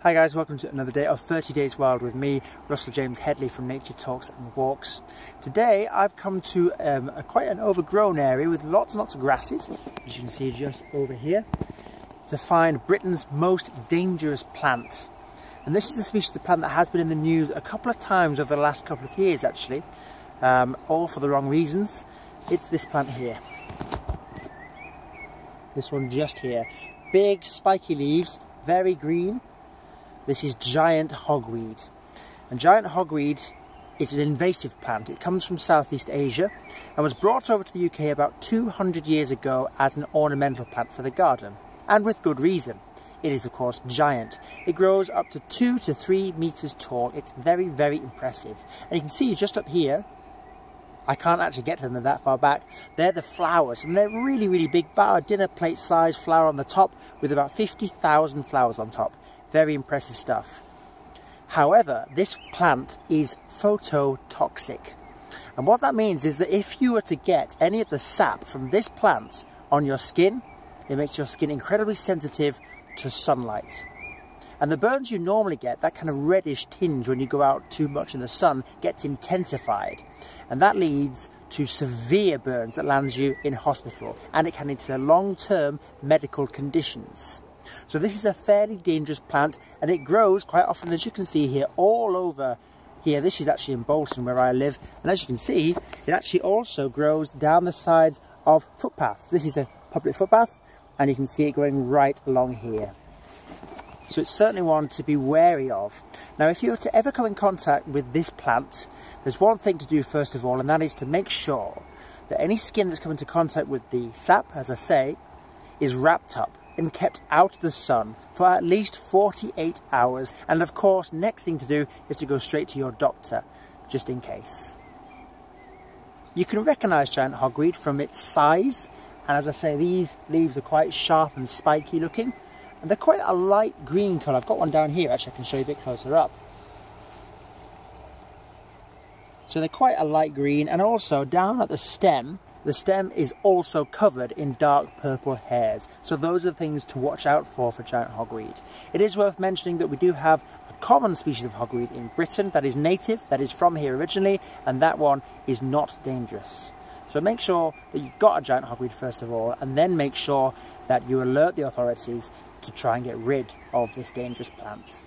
Hi guys, welcome to another day of 30 Days Wild with me, Russell James Hedley from Nature Talks and Walks. Today I've come to um, a, quite an overgrown area with lots and lots of grasses, as you can see just over here, to find Britain's most dangerous plant. And this is a species of plant that has been in the news a couple of times over the last couple of years actually, um, all for the wrong reasons. It's this plant here. This one just here. Big spiky leaves, very green, this is giant hogweed. And giant hogweed is an invasive plant. It comes from Southeast Asia and was brought over to the UK about 200 years ago as an ornamental plant for the garden. And with good reason. It is of course giant. It grows up to two to three meters tall. It's very, very impressive. And you can see just up here, I can't actually get to them, that far back. They're the flowers, and they're really, really big, about a dinner plate size flower on the top with about 50,000 flowers on top. Very impressive stuff. However, this plant is phototoxic. And what that means is that if you were to get any of the sap from this plant on your skin, it makes your skin incredibly sensitive to sunlight. And the burns you normally get, that kind of reddish tinge when you go out too much in the sun, gets intensified. And that leads to severe burns that lands you in hospital. And it can lead to long-term medical conditions. So this is a fairly dangerous plant and it grows quite often, as you can see here, all over here. This is actually in Bolton where I live. And as you can see, it actually also grows down the sides of footpaths. This is a public footpath and you can see it going right along here. So it's certainly one to be wary of. Now, if you were to ever come in contact with this plant, there's one thing to do first of all, and that is to make sure that any skin that's come into contact with the sap, as I say, is wrapped up and kept out of the sun for at least 48 hours. And of course, next thing to do is to go straight to your doctor, just in case. You can recognise giant hogweed from its size. And as I say, these leaves are quite sharp and spiky looking. And they're quite a light green colour. I've got one down here, actually I can show you a bit closer up. So they're quite a light green and also down at the stem the stem is also covered in dark purple hairs, so those are things to watch out for for giant hogweed. It is worth mentioning that we do have a common species of hogweed in Britain that is native, that is from here originally, and that one is not dangerous. So make sure that you've got a giant hogweed first of all, and then make sure that you alert the authorities to try and get rid of this dangerous plant.